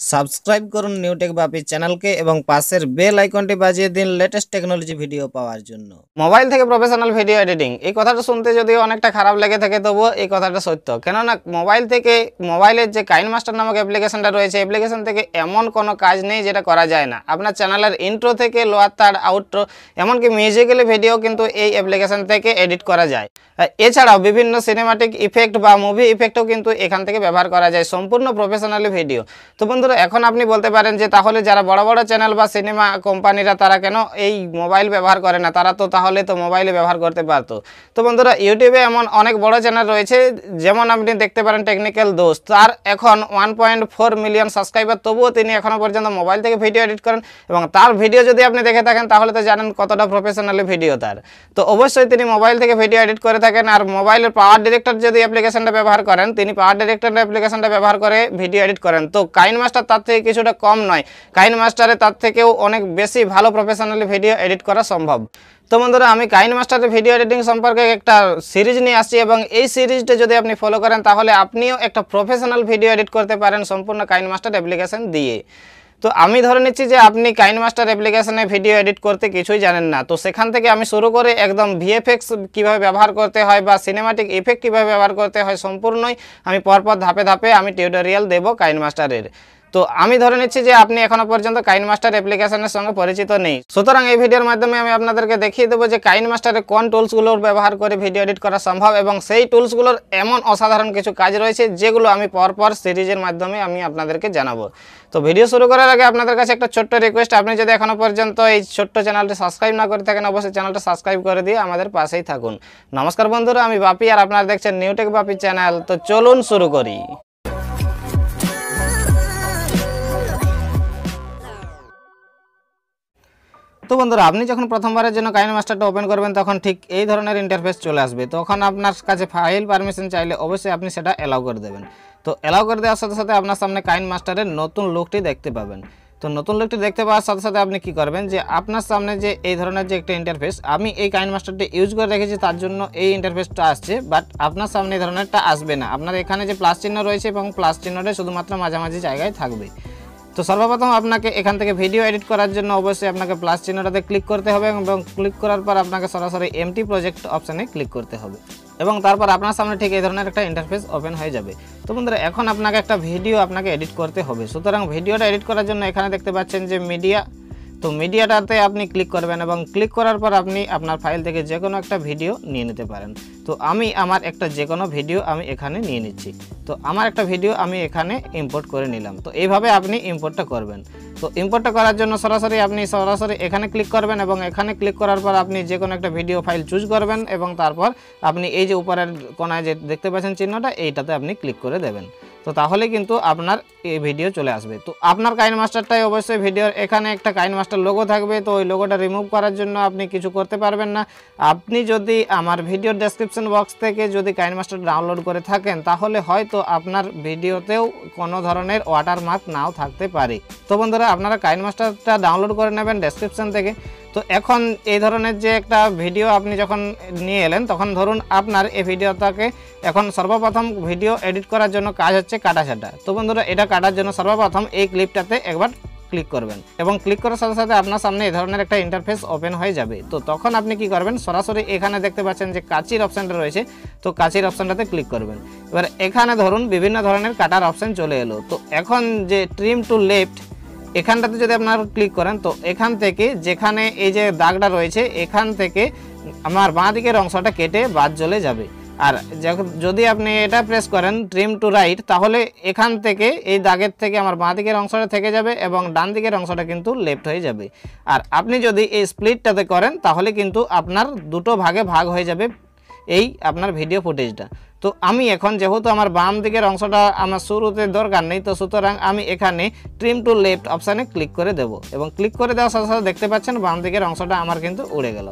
Subscribe করুন Newtech বাপি চ্যানেলকে এবং পাশের বেল আইকনটি বাজিয়ে দিন লেটেস্ট টেকনোলজি ভিডিও পাওয়ার জন্য। মোবাইল থেকে প্রফেশনাল ভিডিও এডিটিং এই কথাটা শুনতে যদিও অনেকটা খারাপ লেগে থাকে, তবুও এই কথাটা সত্য। কেননা মোবাইল থেকে মোবাইলের যে কাইন মাস্টার নামক অ্যাপ্লিকেশনটা রয়েছে অ্যাপ্লিকেশন থেকে এমন কোনো কাজ নেই যেটা করা যায় না। আপনার চ্যানেলের ইন্ট্রো থেকে লোয়ার তার আউট্রো এমনকি মিউজিক্যালি ভিডিও কিন্তু এই অ্যাপ্লিকেশন থেকে এডিট করা যায়। এছাড়াও বিভিন্ন সিনেমাটিক ইফেক্ট বা মুভি ইফেক্টও কিন্তু এখান থেকে ব্যবহার করা যায়, সম্পূর্ণ প্রফেশনালি ভিডিও তো বন্ধুরা এখন আপনি বলতে পারেন যে তাহলে যারা বড় বড় চ্যানেল বা সিনেমা কোম্পানিরা তারা কেন এই মোবাইল ব্যবহার করে না? তারা তো তাহলে তো মোবাইলে ব্যবহার করতে পারতো। তো বন্ধুরা ইউটিউবে এমন অনেক বড় চ্যানেল রয়েছে, যেমন আপনি দেখতে পারেন টেকনিক্যাল দোষ তার এখন one point four million subscriber তবুও তিনি এখনও পর্যন্ত মোবাইল থেকে ভিডিও এডিট করেন এবং তার ভিডিও যদি আপনি দেখে থাকেন, তাহলে তো জানেন কতটা প্রফেশনালি ভিডিও তার। তো অবশ্যই তিনি মোবাইল থেকে ভিডিও এডিট করে থাকেন আর মোবাইলের পাওয়ার ডিরেক্টর যদি অ্যাপ্লিকেশনটা ব্যবহার করেন, তিনি পাওয়ার ডিরেক্টর অ্যাপ্লিকেশনটা ব্যবহার করে ভিডিও এডিট করেন। তো কাইন মাস্টার তার থেকে কিছুটা কম নয়। কাইন মাস্টারে তার থেকেও অনেক বেশি ভালো প্রফেশনালি ভিডিও এডিট করা সম্ভব। তো বন্ধুরা, আমি কাইন মাস্টারের ভিডিও এডিটিং সম্পর্কে একটা সিরিজ নিয়ে আসছি এবং এই সিরিজটা যদি আপনি ফলো করেন, তাহলে আপনিও একটা প্রফেশনাল ভিডিও এডিট করতে পারেন সম্পূর্ণ কাইন মাস্টার অ্যাপ্লিকেশন দিয়ে। তো আমি ধরে নিচ্ছি যে আপনি কাইন মাস্টার অ্যাপ্লিকেশনে ভিডিও এডিট করতে কিছুই জানেন না। তো সেখান থেকে আমি শুরু করে একদম ভিএফএক্স কীভাবে ব্যবহার করতে হয় বা সিনেমাটিক ইফেক্ট কীভাবে ব্যবহার করতে হয় সম্পূর্ণই আমি পরপর ধাপে ধাপে আমি টিউটোরিয়াল দেবো কাইন মাস্টারের। তো আমি ধরে নিচ্ছি যে আপনি এখনও পর্যন্ত কাইন মাস্টার অ্যাপ্লিকেশনের সঙ্গে পরিচিত নেই। সুতরাং এই ভিডিওর মাধ্যমে আমি আপনাদেরকে দেখিয়ে দেবো যে কাইন মাস্টারে কোন টুলসগুলোর ব্যবহার করে ভিডিও এডিট করা সম্ভব এবং সেই টুলসগুলোর এমন অসাধারণ কিছু কাজ রয়েছে যেগুলো আমি পরপর সিরিজের মাধ্যমে আমি আপনাদেরকে জানাব। তো ভিডিও শুরু করার আগে আপনাদের কাছে একটা ছোট্ট রিকোয়েস্ট আপনি যদি এখনও পর্যন্ত এই ছোট্ট চ্যানেলটি সাবস্ক্রাইব না করে থাকেন, অবশ্যই চ্যানেলটা সাবস্ক্রাইব করে দিয়ে আমাদের পাশেই থাকুন। নমস্কার বন্ধুরা, আমি বাপি আর আপনারা দেখছেন নিউটেক বাপি চ্যানেল তো চলুন শুরু করি। তো বন্ধুরা, আপনি যখন প্রথমবারের জন্য কাইন মাস্টারটা ওপেন করবেন, তখন ঠিক এই ধরনের ইন্টারফেস চলে আসবে। তখন আপনার কাছে ফাইল পারমিশন চাইলে অবশ্যই আপনি সেটা অ্যালাউ করে দেবেন। তো অ্যালাউ করে দেওয়ার সাথে সাথে আপনার সামনে কাইন মাস্টারের নতুন লুকটি দেখতে পাবেন। তো নতুন লুকটি দেখতে পাওয়ার সাথে সাথে আপনি কি করবেন যে, আপনার সামনে যে এই ধরনের যে একটা ইন্টারফেস আমি এই কাইন মাস্টারটি ইউজ করে রেখেছি, তার জন্য এই ইন্টারফেসটা আসছে বাট আপনার সামনে এই ধরনেরটা আসবে না। আপনার এখানে যে প্লাস চিহ্ন রয়েছে এবং প্লাস চিহ্নটা শুধুমাত্র মাঝামাঝি জায়গায় থাকবে। তো সর্বপ্রথম আপনাকে এখান থেকে ভিডিও এডিট করার জন্য অবশ্যই আপনাকে প্লাস চিহ্নটাতে ক্লিক করতে হবে এবং ক্লিক করার পর আপনাকে সরাসরি এমটি প্রজেক্ট অপশানে ক্লিক করতে হবে। এবং তারপর আপনার সামনে ঠিক এই ধরনের একটা ইন্টারফেস ওপেন হয়ে যাবে। তো বন্ধুরা, এখন আপনাকে একটা ভিডিও আপনাকে এডিট করতে হবে। সুতরাং ভিডিওটা এডিট করার জন্য এখানে দেখতে পাচ্ছেন যে মিডিয়া তো মিডিয়াটাতে আপনি ক্লিক করবেন এবং ক্লিক করার পর আপনি আপনার ফাইল থেকে যে কোনো একটা ভিডিও নিয়ে নিতে পারেন। তো আমি আমার একটা যে কোনো ভিডিও আমি এখানে নিয়ে নিচ্ছি। তো আমার একটা ভিডিও আমি এখানে ইম্পোর্ট করে নিলাম। তো এইভাবে আপনি ইম্পোর্টটা করবেন। তো ইম্পোর্টটা করার জন্য সরাসরি আপনি সরাসরি এখানে ক্লিক করবেন এবং এখানে ক্লিক করার পর আপনি যে কোনো একটা ভিডিও ফাইল চুজ করবেন এবং তারপর আপনি এই যে উপরের কোনায় যে দেখতে পাচ্ছেন চিহ্নটা, এইটাতে আপনি ক্লিক করে দেবেন। তো তাহলে কিন্তু আপনার এই ভিডিও চলে আসবে। তো আপনার কাইন মাস্টারটাই অবশ্যই ভিডিওর এখানে একটা কাইন মাস্টার লোগো থাকবে। তো ওই লোগোটা রিমুভ করার জন্য আপনি কিছু করতে পারবেন না। আপনি যদি আমার ভিডিওর ডেসক্রিপশন বক্স থেকে যদি কাইন মাস্টার ডাউনলোড করে থাকেন, তাহলে হয়তো আপনার ভিডিওতেও কোনো ধরনের ওয়াটারমার্ক নাও থাকতে পারে। তো বন্ধুরা, আপনারা কাইন মাস্টারটা ডাউনলোড করে নেবেন ডেসক্রিপশন থেকে। তো এখন এই ধরনের যে একটা ভিডিও আপনি যখন নিয়ে এলেন, তখন ধরুন আপনার এই ভিডিওটাকে এখন সর্বপ্রথম ভিডিও এডিট করার জন্য কাজ হচ্ছে কাটাছাটা তো বন্ধুরা, এটা কাটার জন্য সর্বপ্রথম এই ক্লিপটাতে একবার ক্লিক করবেন। এবং ক্লিক করার সাথে সাথে আপনার সামনে এই ধরনের একটা ইন্টারফেস ওপেন হয়ে যাবে। তো তখন আপনি কি করবেন? সরাসরি এখানে দেখতে পাচ্ছেন যে কাচির অপশানটা রয়েছে। তো কাচির অপশানটাতে ক্লিক করবেন। এবার এখানে ধরুন বিভিন্ন ধরনের কাটার অপশান চলে এলো। তো এখন যে ট্রিম টু লেফট এখানটাতে যদি আপনার ক্লিক করেন, তো এখান থেকে যেখানে এই যে দাগটা রয়েছে, এখান থেকে আমার বাঁ দিকের অংশটা কেটে বাদ চলে যাবে। আর যদি আপনি এটা প্রেস করেন ট্রিম টু রাইট তাহলে এখান থেকে, এই দাগের থেকে আমার বাঁ দিকের অংশটা থেকে যাবে এবং ডান দিকের অংশটা কিন্তু লেফট হয়ে যাবে। আর আপনি যদি এই স্প্লিটটাতে করেন, তাহলে কিন্তু আপনার দুটো ভাগে ভাগ হয়ে যাবে এই আপনার ভিডিও ফুটেজটা তো আমি এখন যেহেতু আমার বাম দিকের অংশটা আমার শুরুতে দরকার নেই, তো সুতরাং আমি এখানে ট্রিম টু লেফট অপশানে ক্লিক করে দেব। এবং ক্লিক করে দেওয়ার সাথে সাথে দেখতে পাচ্ছেন বাম দিকের অংশটা আমার কিন্তু উড়ে গেল।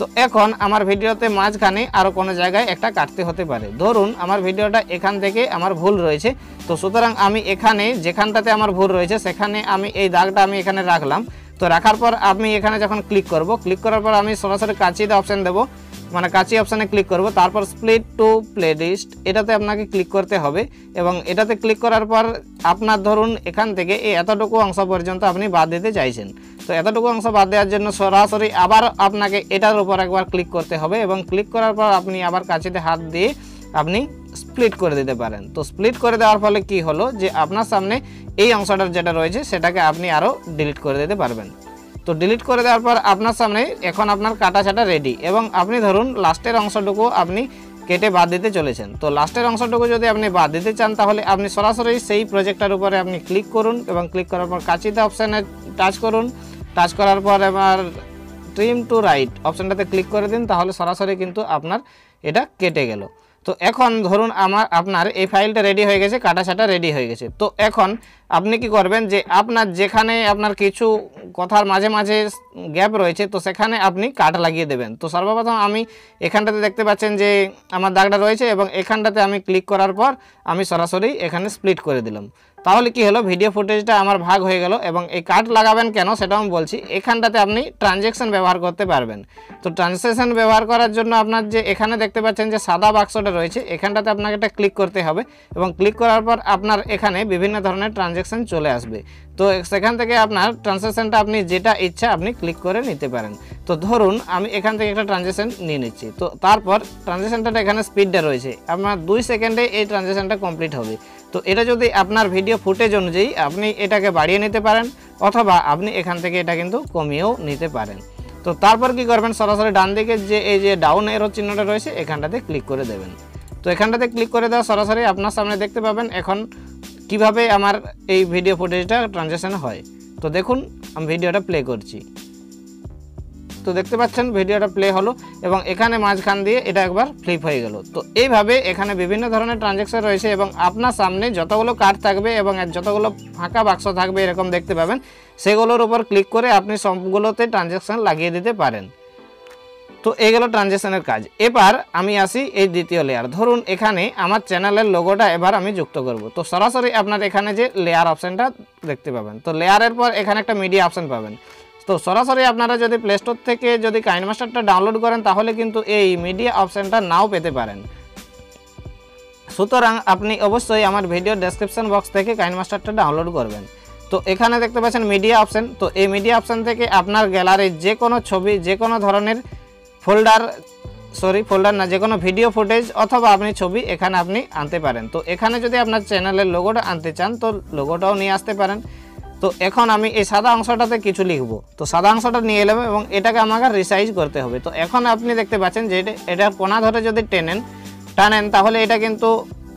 তো এখন আমার ভিডিওতে মাঝখানে আরও কোনো জায়গায় একটা কাটতে হতে পারে। ধরুন, আমার ভিডিওটা এখান থেকে আমার ভুল রয়েছে। তো সুতরাং আমি এখানে যেখানটাতে আমার ভুল রয়েছে, সেখানে আমি এই দাগটা আমি এখানে রাখলাম। তো রাখার পর আমি এখানে যখন ক্লিক করব ক্লিক করার পর আমি সরাসরি কাঁচিতে অপশান দেবো। মানে কাঁচি অপশানে ক্লিক করব। তারপর স্প্লিট টু প্লেলিস্ট এটাতে আপনাকে ক্লিক করতে হবে। এবং এটাতে ক্লিক করার পর আপনার ধরুন এখান থেকে এই এতটুকু অংশ পর্যন্ত আপনি বাদ দিতে চাইছেন। তো এতটুকু অংশ বাদ দেওয়ার জন্য সরাসরি আবার আপনাকে এটার উপর একবার ক্লিক করতে হবে এবং ক্লিক করার পর আপনি আবার কাঁচিতে হাত দিয়ে আপনি স্প্লিট করে দিতে পারেন। তো স্প্লিট করে দেওয়ার ফলে কি হলো? যে আপনার সামনে এই অংশটার যেটা রয়েছে, সেটাকে আপনি আরও ডিলিট করে দিতে পারবেন। তো ডিলিট করে দেওয়ার পর আপনার সামনে এখন আপনার কাটা ছাটা রেডি এবং আপনি ধরুন লাস্টের অংশটুকু আপনি কেটে বাদ দিতে চলেছেন। তো লাস্টের অংশটুকু যদি আপনি বাদ দিতে চান তাহলে আপনি সরাসরি সেই প্রজেক্টটার উপরে আপনি ক্লিক করুন এবং ক্লিক করার পর কাচিতে অপশানে টাচ করুন। টাচ করার পর এবার ট্রিম টু রাইট অপশানটাতে ক্লিক করে দিন তাহলে সরাসরি কিন্তু আপনার এটা কেটে গেল। তো এখন ধরুন আমার, আপনার এই ফাইলটা রেডি হয়ে গেছে, কাটা ছাটা রেডি হয়ে গেছে। তো এখন আপনি কি করবেন যে আপনার যেখানে আপনার কিছু কথার মাঝে মাঝে গ্যাপ রয়েছে, তো সেখানে আপনি কাট লাগিয়ে দেবেন। তো সর্বপ্রথম আমি এখানটাতে দেখতে পাচ্ছেন যে আমার দাগটা রয়েছে এবং এখানটাতে আমি ক্লিক করার পর আমি সরাসরি এখানে স্প্লিট করে দিলাম। তাহলে কি হলো? ভিডিও ফুটেজটা আমার ভাগ হয়ে গেল এবং এই কাট লাগাবেন কেন সেটাও আমি বলছি। এখানটাতে আপনি ট্রানজ্যাকশন ব্যবহার করতে পারবেন। তো ট্রানজ্যাকশন ব্যবহার করার জন্য আপনার যে এখানে দেখতে পাচ্ছেন যে সাদা বাক্সটা রয়েছে, এখানটাতে আপনাকে একটা ক্লিক করতে হবে এবং ক্লিক করার পর আপনার এখানে বিভিন্ন ধরনের ট্রানজ্যাকশন চলে আসবে। তো সেখান থেকে আপনার ট্রানজ্যাকশনটা আপনি যেটা ইচ্ছা আপনি ক্লিক করে নিতে পারেন। তো ধরুন আমি এখান থেকে একটা ট্রানজ্যাকশন নিয়ে নিচ্ছি। তো তারপর ট্রানজ্যাকশনটা এখানে স্পিডটা রয়েছে। আপনার দুই সেকেন্ডে এই ট্রানজ্যাকশনটা কমপ্লিট হবে। তো এটা যদি আপনার ভিডিও ফুটেজ অনুযায়ী আপনি এটাকে বাড়িয়ে নিতে পারেন, অথবা আপনি এখান থেকে এটা কিন্তু কমিয়েও নিতে পারেন। তো তারপর কি করবেন? সরাসরি ডান দিকে যে, এই যে ডাউন এরো চিহ্নটা রয়েছে, এখানটাতে ক্লিক করে দেবেন। তো এখানটাতে ক্লিক করে দেওয়া সরাসরি আপনার সামনে দেখতে পাবেন এখন কীভাবে আমার এই ভিডিও ফুটেজটা ট্রানজ্যাকশন হয়। তো দেখুন, আমি ভিডিওটা প্লে করছি। তো দেখতে পাচ্ছেন, ভিডিওটা প্লে হলো এবং এখানে মাঝখান দিয়ে এটা একবার ফ্লিপ হয়ে গেল। তো এইভাবে এখানে বিভিন্ন ধরনের ট্রানজ্যাকশন রয়েছে এবং আপনার সামনে যতগুলো কার্ড থাকবে এবং যতগুলো ফাঁকা বাক্স থাকবে এরকম দেখতে পাবেন, সেগুলোর উপর ক্লিক করে আপনি সবগুলোতে ট্রানজ্যাকশন লাগিয়ে দিতে পারেন। তো এই গেল ট্রানজ্যাকশনের কাজ। এবার আমি আসি এই দ্বিতীয় লেয়ার ধরুন এখানে আমার চ্যানেলের লোগোটা এবার আমি যুক্ত করব। তো সরাসরি আপনার এখানে যে লেয়ার অপশানটা দেখতে পাবেন। তো লেয়ারের পর এখানে একটা মিডিয়া অপশান পাবেন। তো সরাসরি আপনারা যদি প্লে স্টোর থেকে যদি কাইন মাস্টারটা ডাউনলোড করেন, তাহলে কিন্তু এই মিডিয়া অপশানটা নাও পেতে পারেন। সুতরাং আপনি অবশ্যই আমার ভিডিও ডেসক্রিপশন বক্স থেকে কাইন মাস্টারটা ডাউনলোড করবেন। তো এখানে দেখতে পাচ্ছেন মিডিয়া অপশান তো এই মিডিয়া অপশান থেকে আপনার গ্যালারির যে কোনো ছবি যে কোনো ধরনের ফোল্ডার সরি ফোল্ডার না যে কোনো ভিডিও ফুটেজ অথবা আপনি ছবি এখানে আপনি আনতে পারেন। তো এখানে যদি আপনার চ্যানেলের লোগোটা আনতে চান, তো লোগোটাও নিয়ে আসতে পারেন। তো এখন আমি এই সাদা অংশটাতে কিছু লিখব। তো সাদা অংশটা নিয়ে এলাম এবং এটাকে আমাকে রিসাইজ করতে হবে। তো এখন আপনি দেখতে পাচ্ছেন যে এটা কোনা ধরে যদি টেনেন, টানেন, তাহলে এটা কিন্তু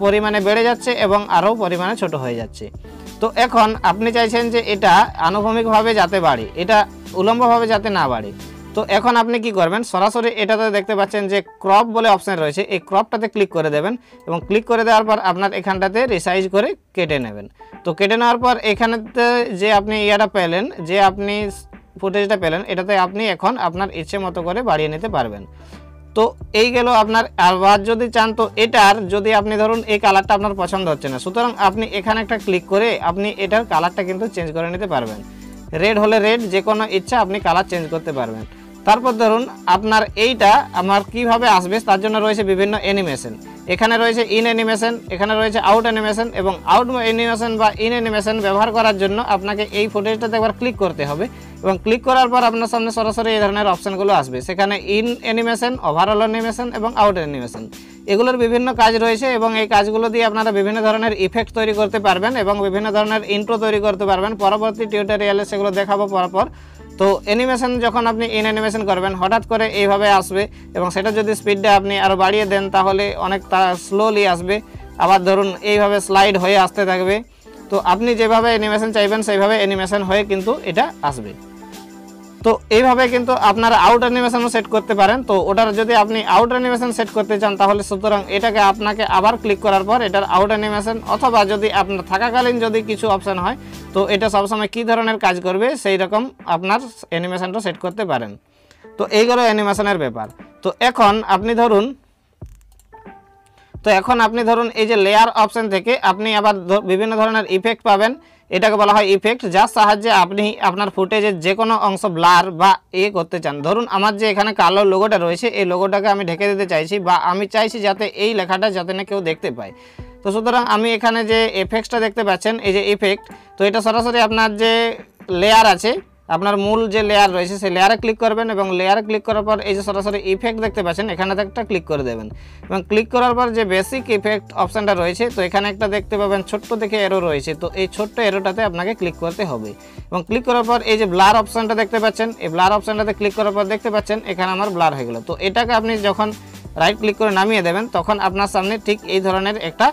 পরিমাণে বেড়ে যাচ্ছে এবং আরও পরিমাণে ছোট হয়ে যাচ্ছে। তো এখন আপনি চাইছেন যে এটা আনুভূমিকভাবে যাতে বাড়ে। এটা উলম্বভাবে যাতে না বাড়ে। তো এখন আপনি কি করবেন? সরাসরি এটাতে দেখতে পাচ্ছেন যে ক্রপ বলে অপশান রয়েছে। এই ক্রপটাতে ক্লিক করে দেবেন এবং ক্লিক করে দেওয়ার পর আপনার এখানটাতে রিসাইজ করে কেটে নেবেন। তো কেটে নেওয়ার পর এখানেতে যে আপনি ইয়াটা পেলেন, যে আপনি ফুটেজটা পেলেন, এটাতে আপনি এখন আপনার ইচ্ছে মতো করে বাড়িয়ে নিতে পারবেন। তো এই গেল আপনার আবার যদি চান, তো এটার যদি আপনি ধরুন এই কালারটা আপনার পছন্দ হচ্ছে না, সুতরাং আপনি এখানে একটা ক্লিক করে আপনি এটার কালারটা কিন্তু চেঞ্জ করে নিতে পারবেন। রেড হলে রেড যে কোনো ইচ্ছা আপনি কালার চেঞ্জ করতে পারবেন। তারপর ধরুন আপনার এইটা আমার কীভাবে আসবে, তার জন্য রয়েছে বিভিন্ন অ্যানিমেশন এখানে রয়েছে ইন অ্যানিমেশন এখানে রয়েছে আউট অ্যানিমেশন এবং আউট অ্যানিমেশন বা ইন অ্যানিমেশন ব্যবহার করার জন্য আপনাকে এই ফুটেজটাতে একবার ক্লিক করতে হবে এবং ক্লিক করার পর আপনার সামনে সরাসরি এই ধরনের অপশানগুলো আসবে। সেখানে ইন অ্যানিমেশন ওভারঅল অ্যানিমেশন এবং আউট অ্যানিমেশন এগুলোর বিভিন্ন কাজ রয়েছে এবং এই কাজগুলো দিয়ে আপনারা বিভিন্ন ধরনের ইফেক্ট তৈরি করতে পারবেন এবং বিভিন্ন ধরনের ইন্ট্রো তৈরি করতে পারবেন। পরবর্তী টিউটোরিয়ালে সেগুলো দেখাবো পরপর। তো অ্যানিমেশন যখন আপনি ইন অ্যানিমেশন করবেন, হঠাৎ করে এইভাবে আসবে এবং সেটা যদি স্পিডটা আপনি আরও বাড়িয়ে দেন, তাহলে অনেক স্লোলি আসবে। আবার ধরুন এইভাবে স্লাইড হয়ে আসতে থাকবে। তো আপনি যেভাবে অ্যানিমেশন চাইবেন, সেইভাবে অ্যানিমেশন হয়ে কিন্তু এটা আসবে। তো এইভাবে কিন্তু আপনারা আউট অ্যানিমেশনও সেট করতে পারেন। তো ওটার যদি আপনি আউট অ্যানিমেশন সেট করতে চান, তাহলে সুতরাং এটাকে আপনাকে আবার ক্লিক করার পর এটার আউট অ্যানিমেশন অথবা যদি আপনার থাকাকালীন যদি কিছু অপশান হয়, তো এটা সবসময় কী ধরনের কাজ করবে, সেই রকম আপনার অ্যানিমেশনটা সেট করতে পারেন। তো এইগুলো অ্যানিমেশনের ব্যাপার। তো এখন আপনি ধরুন, তো এখন আপনি ধরুন এই যে লেয়ার অপশান থেকে আপনি আবার বিভিন্ন ধরনের ইফেক্ট পাবেন। এটাকে বলা হয় ইফেক্ট যার সাহায্যে আপনি আপনার ফুটেজের যে কোনো অংশ ব্লার বা এ করতে চান। ধরুন, আমার যে এখানে কালো লোগোটা রয়েছে, এই লোগোটাকে আমি ঢেকে দিতে চাইছি বা আমি চাইছি যাতে এই লেখাটা যাতে না কেউ দেখতে পায়। তো সুতরাং আমি এখানে যে এফেক্টসটা দেখতে পাচ্ছেন, এই যে ইফেক্ট তো এটা সরাসরি আপনার যে লেয়ার আছে আপনার মূল যে লেয়ার রয়েছে, সেই লেয়ারে ক্লিক করবেন এবং লেয়ারে ক্লিক করার পর এই যে সরাসরি ইফেক্ট দেখতে পাচ্ছেন, এখানে একটা ক্লিক করে দেবেন। এবং ক্লিক করার পর যে বেসিক ইফেক্ট অপশানটা রয়েছে, তো এখানে একটা দেখতে পাবেন, ছোট্ট দেখে এরো রয়েছে। তো এই ছোট্ট এরোটাতে আপনাকে ক্লিক করতে হবে। এবং ক্লিক করার পর এই যে ব্লার অপশানটা দেখতে পাচ্ছেন, এই ব্লার অপশানটাতে ক্লিক করার পর দেখতে পাচ্ছেন, এখানে আমার ব্লার হয়ে গেলো। তো এটাকে আপনি যখন রাইট ক্লিক করে নামিয়ে দেবেন, তখন আপনার সামনে ঠিক এই ধরনের একটা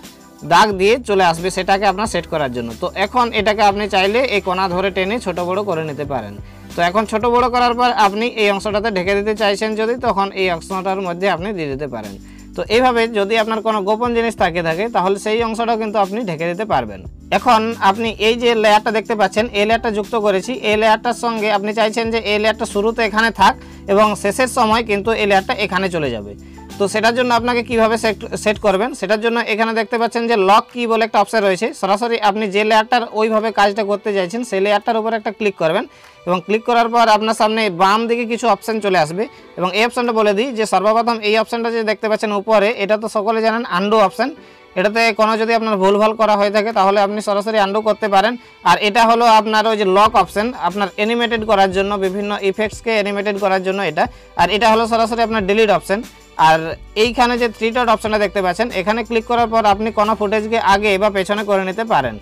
দাগ দিয়ে চলে আসবে সেটাকে আপনার সেট করার জন্য। তো এখন এটাকে আপনি চাইলে এই কোনা ধরে টেনে ছোট বড় করে নিতে পারেন। তো এখন ছোট বড় করার পর আপনি এই অংশটাতে ঢেকে দিতে চাইছেন যদি, তখন এই অংশটার মধ্যে আপনি দিয়ে দিতে পারেন। তো এইভাবে যদি আপনার কোনো গোপন জিনিস থাকে থাকে, তাহলে সেই অংশটাও কিন্তু আপনি ঢেকে দিতে পারবেন। এখন আপনি এই যে লেয়ারটা দেখতে পাচ্ছেন, এই লেয়ারটা যুক্ত করেছি। এই লেয়ারটার সঙ্গে আপনি চাইছেন যে এই লেয়ারটা শুরুতে এখানে থাক এবং শেষের সময় কিন্তু এই লেয়ারটা এখানে চলে যাবে। তো সেটার জন্য আপনাকে কীভাবে সেট করবেন? সেটার জন্য এখানে দেখতে পাচ্ছেন যে লক কি বলে একটা অপশন রয়েছে। সরাসরি আপনি যে লেয়ারটার ওইভাবে কাজটা করতে চাইছেন, সেই লেয়ারটার উপর একটা ক্লিক করবেন এবং ক্লিক করার পর আপনার সামনে বাম দিকে কিছু অপশান চলে আসবে এবং এই অপশানটা বলে দিই যে সর্বপ্রথম এই অপশানটা যে দেখতে পাচ্ছেন উপরে, এটা তো সকলে জানেন আন্ডো অপশান এটাতে কোনো যদি আপনার ভুলভাল করা হয়ে থাকে, তাহলে আপনি সরাসরি আন্ডো করতে পারেন। আর এটা হলো আপনার ওই যে লক অপশান আপনার অ্যানিমেটেড করার জন্য, বিভিন্ন ইফেক্টসকে অ্যানিমেটেড করার জন্য এটা। আর এটা হলো সরাসরি আপনার ডিলিট অপশান আর এইখানে যে থ্রি ডট অপশানটা দেখতে পাচ্ছেন, এখানে ক্লিক করার পর আপনি কোনো ফুটেজকে আগে বা পেছনে করে নিতে পারেন।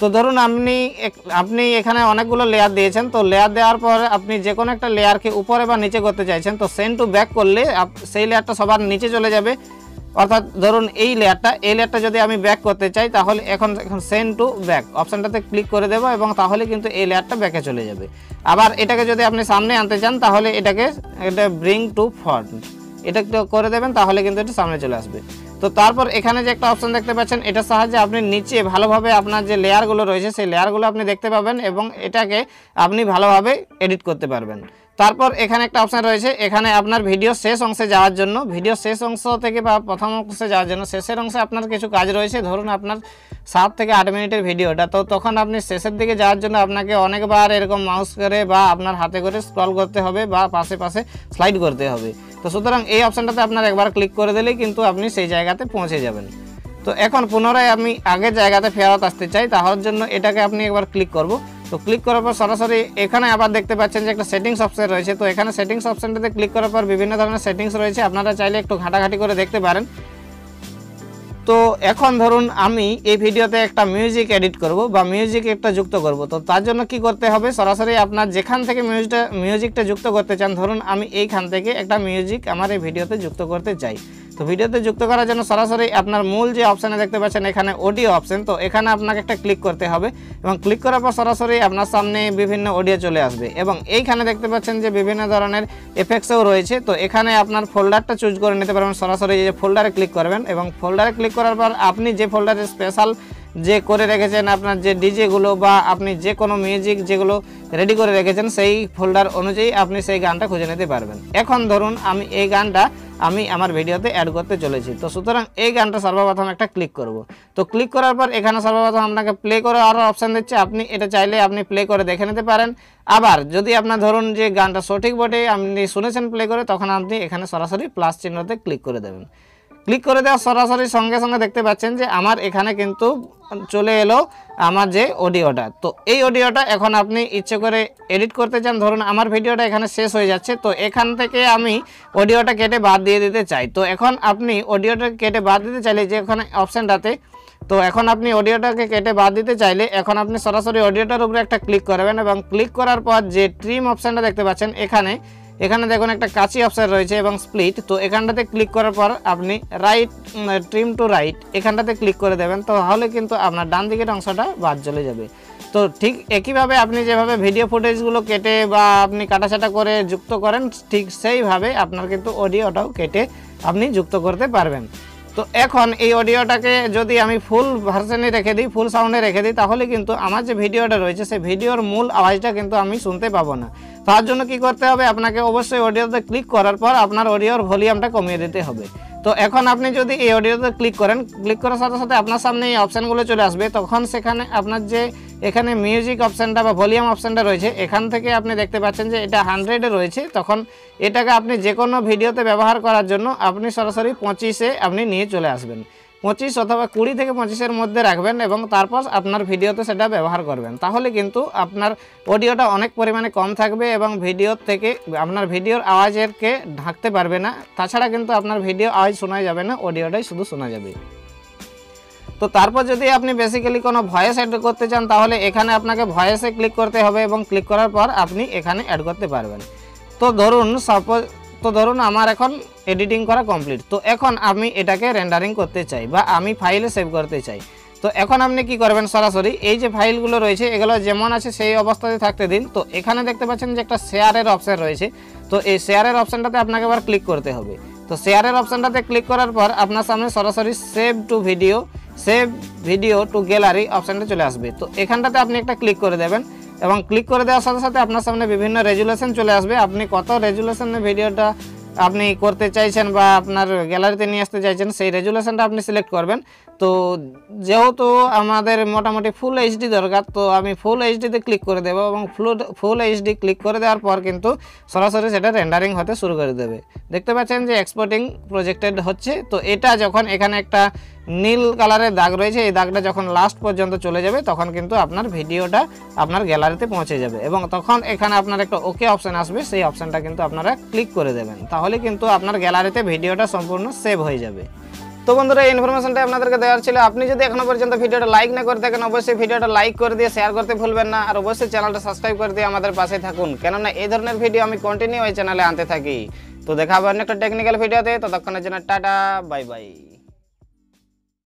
তো ধরুন আপনি আপনি এখানে অনেকগুলো লেয়ার দিয়েছেন, তো লেয়ার দেওয়ার পর আপনি যে কোনো একটা লেয়ারকে উপরে বা নিচে করতে চাইছেন, তো সেন টু ব্যাক করলে সেই লেয়ারটা সবার নিচে চলে যাবে। অর্থাৎ ধরুন এই লেয়ারটা এই লেয়ারটা যদি আমি ব্যাক করতে চাই, তাহলে এখন এখন সেন টু ব্যাক অপশানটাতে ক্লিক করে দেবো এবং তাহলে কিন্তু এই লেয়ারটা ব্যাকে চলে যাবে। আবার এটাকে যদি আপনি সামনে আনতে চান, তাহলে এটাকে, এটা ব্রিং টু ফ্রন্ট এটা করে দেবেন, তাহলে কিন্তু এটা সামনে চলে আসবে। তো তারপর এখানে যে একটা অপশন দেখতে পাচ্ছেন, এটার সাহায্যে আপনি নিচে ভালোভাবে আপনার যে লেয়ারগুলো রয়েছে, সেই লেয়ারগুলো আপনি দেখতে পাবেন এবং এটাকে আপনি ভালোভাবে এডিট করতে পারবেন। তারপর এখানে একটা অপশান রয়েছে। এখানে আপনার ভিডিও শেষ অংশে যাওয়ার জন্য। ভিডিও শেষ অংশ থেকে বা প্রথম অংশে যাওয়ার জন্য। শেষের অংশে আপনার কিছু কাজ রয়েছে। ধরুন আপনার সাত থেকে আট মিনিটের ভিডিওটা তো তখন আপনি শেষের দিকে যাওয়ার জন্য আপনাকে অনেকবার এরকম মাউস করে বা আপনার হাতে করে স্ক্রল করতে হবে বা পাশে পাশে স্লাইড করতে হবে। তো সুতরাং এই অপশানটাতে আপনার একবার ক্লিক করে দিলেই কিন্তু আপনি সেই জায়গাতে পৌঁছে যাবেন। তো এখন পুনরায় আমি আগের জায়গাতে ফেরত আসতে চাই। তাহার জন্য এটাকে আপনি একবার ক্লিক করব। তো ক্লিক করার পর সরাসরি এখানে আবার দেখতে পাচ্ছেন যে একটা সেটিংস অপশন রয়েছে। তো এখানে সেটিংস অপশানটাতে ক্লিক করার পর বিভিন্ন ধরনের সেটিংস রয়েছে। আপনারা চাইলে একটু ঘাটাঘাটি করে দেখতে পারেন। তো এখন ধরুন আমি এই ভিডিওতে একটা মিউজিক এডিট করব বা মিউজিক একটা যুক্ত করব। তো তার জন্য কি করতে হবে? সরাসরি আপনার যেখান থেকে মিউজিকটা মিউজিকটা যুক্ত করতে চান, ধরুন আমি এইখান থেকে একটা মিউজিক আমার এই ভিডিওতে যুক্ত করতে চাই। তো ভিডিওতে যুক্ত করার জন্য সরাসরি আপনার মূল যে অপশানে দেখতে পাচ্ছেন, এখানে অডিও অপশান তো এখানে আপনাকে একটা ক্লিক করতে হবে এবং ক্লিক করার পর সরাসরি আপনার সামনে বিভিন্ন অডিও চলে আসবে এবং এইখানে দেখতে পাচ্ছেন যে বিভিন্ন ধরনের এফেক্টসও রয়েছে, তো এখানে আপনার ফোল্ডারটা চুজ করে নিতে পারবেন। সরাসরি যে ফোল্ডারে ক্লিক করবেন এবং ফোল্ডারে ক্লিক করার পর আপনি যে ফোল্ডারে স্পেশাল যে করে রেখেছেন আপনার যে ডিজেগুলো বা আপনি যে কোনো মিউজিক যেগুলো রেডি করে রেখেছেন, সেই ফোল্ডার অনুযায়ী আপনি সেই গানটা খুঁজে নিতে পারবেন। এখন ধরুন আমি এই গানটা আমি আমার ভিডিওতে অ্যাড করতে চলেছি। তো সুতরাং এই গানটা সর্বপ্রথম একটা ক্লিক করব। তো ক্লিক করার পর এখানে সর্বপ্রথম আপনাকে প্লে করে আরও অপশান দিচ্ছে। আপনি এটা চাইলে আপনি প্লে করে দেখে নিতে পারেন। আবার যদি আপনার ধরুন যে গানটা সঠিক বটে, আপনি শুনেছেন প্লে করে, তখন আপনি এখানে সরাসরি প্লাস চিহ্নতে ক্লিক করে দেবেন। ক্লিক করে দেওয়ার সরাসরি সঙ্গে সঙ্গে দেখতে পাচ্ছেন যে আমার এখানে কিন্তু চলে এলো আমার যে অডিওটা। তো এই অডিওটা এখন আপনি ইচ্ছে করে এডিট করতে চান, ধরুন আমার ভিডিওটা এখানে শেষ হয়ে যাচ্ছে, তো এখান থেকে আমি অডিওটা কেটে বাদ দিয়ে দিতে চাই। তো এখন আপনি অডিওটা কেটে বাদ দিতে চাইলে যে ওখানে অপশানটাতে, তো এখন আপনি অডিওটাকে কেটে বাদ দিতে চাইলে এখন আপনি সরাসরি অডিওটার উপরে একটা ক্লিক করবেন এবং ক্লিক করার পর যে ট্রিম অপশানটা দেখতে পাচ্ছেন, এখানে এখানে দেখুন একটা কাঁচি অপশান রয়েছে এবং স্প্লিট তো এখানটাতে ক্লিক করার পর আপনি রাইট ট্রিম টু রাইট এখানটাতে ক্লিক করে দেবেন তো তাহলে কিন্তু আপনার ডান দিকের অংশটা বাদ চলে যাবে। তো ঠিক একইভাবে আপনি যেভাবে ভিডিও ফুটেজগুলো কেটে বা আপনি কাটাছাটা করে যুক্ত করেন, ঠিক সেইভাবে আপনার কিন্তু অডিওটাও কেটে আপনি যুক্ত করতে পারবেন। তো এখন এই অডিওটাকে যদি আমি ফুল ভার্সনে রেখে দিই ফুল সাউন্ডে রেখে দিই, তাহলে কিন্তু আমার যে ভিডিওটা রয়েছে, সেই ভিডিওর মূল আওয়াজটা কিন্তু আমি শুনতে পাবো না। তার জন্য কি করতে হবে? আপনাকে অবশ্যই অডিওতে ক্লিক করার পর আপনার অডিওর ভলিউমটা কমিয়ে দিতে হবে। তো এখন আপনি যদি এই অডিওতে ক্লিক করেন, ক্লিক করার সাথে সাথে আপনার সামনে এই অপশানগুলো চলে আসবে। তখন সেখানে আপনার যে এখানে মিউজিক অপশানটা বা ভলিউম অপশানটা রয়েছে, এখান থেকে আপনি দেখতে পাচ্ছেন যে এটা হান্ড্রেডে রয়েছে। তখন এটাকে আপনি যে কোনো ভিডিওতে ব্যবহার করার জন্য আপনি সরাসরি পঁচিশে আপনি নিয়ে চলে আসবেন। পঁচিশ অথবা কুড়ি থেকে পঁচিশের মধ্যে রাখবেন এবং তারপর আপনার ভিডিওতে সেটা ব্যবহার করবেন। তাহলে কিন্তু আপনার অডিওটা অনেক পরিমাণে কম থাকবে এবং ভিডিওর থেকে আপনার ভিডিওর আওয়াজেরকে ঢাকতে পারবে না। তাছাড়া কিন্তু আপনার ভিডিও আওয়াজ শোনা যাবে না, অডিওটাই শুধু শোনা যাবে। তো তারপর যদি আপনি বেসিক্যালি কোনো ভয়েস অ্যাড করতে চান, তাহলে এখানে আপনাকে ভয়েসে ক্লিক করতে হবে এবং ক্লিক করার পর আপনি এখানে অ্যাড করতে পারবেন। তো ধরুন সাপোজ তো ধরুন আমার এখন এডিটিং করা কমপ্লিট তো এখন আমি এটাকে রেন্ডারিং করতে চাই বা আমি ফাইলে সেভ করতে চাই। তো এখন আপনি কি করবেন সরাসরি, এই যে ফাইলগুলো রয়েছে, এগুলো যেমন আছে সেই অবস্থাতে থাকতে দিন। তো এখানে দেখতে পাচ্ছেন যে একটা শেয়ারের অপশান রয়েছে। তো এই শেয়ারের অপশানটাতে আপনাকে আবার ক্লিক করতে হবে। তো শেয়ারের অপশানটাতে ক্লিক করার পর আপনার সামনে সরাসরি save to video save video to gallery অপশানটা চলে আসবে। তো এখানটাতে আপনি একটা ক্লিক করে দেবেন। এবং ক্লিক করে দেওয়ার সাথে সাথে আপনার সামনে বিভিন্ন রেজুলেশন চলে আসবে। আপনি কত রেজুলেশনে ভিডিওটা আপনি করতে চাইছেন বা আপনার গ্যালারিতে নিয়ে আসতে চাইছেন, সেই রেজুলেশনটা আপনি সিলেক্ট করবেন। তো যেহেতু আমাদের মোটামুটি ফুল এইচডি দরকার, তো আমি ফুল এইচডিতে ক্লিক করে দেবো এবং ফুল ফুল এইচডি ক্লিক করে দেওয়ার পর কিন্তু সরাসরি সেটা রেন্ডারিং হতে শুরু করে দেবে। দেখতে পাচ্ছেন যে এক্সপোর্টিং প্রজেক্টেড হচ্ছে। তো এটা যখন এখানে একটা নীল কালারের দাগ রয়েছে, এই দাগটা যখন লাস্ট পর্যন্ত চলে যাবে, তখন কিন্তু আপনার ভিডিওটা আপনার গ্যালারিতে পৌঁছে যাবে এবং তখন এখানে আপনার একটা ওকে অপশান আসবে, সেই অপশানটা কিন্তু আপনারা ক্লিক করে দেবেন। তাহলে কিন্তু আপনার গ্যালারিতে ভিডিওটা সম্পূর্ণ সেভ হয়ে যাবে। তো বন্ধুরা, এই ইনফরমেশনটা আপনাদেরকে দেওয়ার ছিল। আপনি যদি এখনও পর্যন্ত ভিডিওটা লাইক না করে থাকেন, অবশ্যই ভিডিওটা লাইক করে দিয়ে শেয়ার করতে ভুলবেন না। আর অবশ্যই চ্যানেলটা সাবস্ক্রাইব করে দিয়ে আমাদের পাশে থাকুন। কেননা, এই ধরনের ভিডিও আমি কন্টিনিউ এই চ্যানেলে আনতে থাকি। তো দেখা হবে অন্য টেকনিক্যাল ভিডিওতে ততক্ষণের জন্য টাটা বাই বাই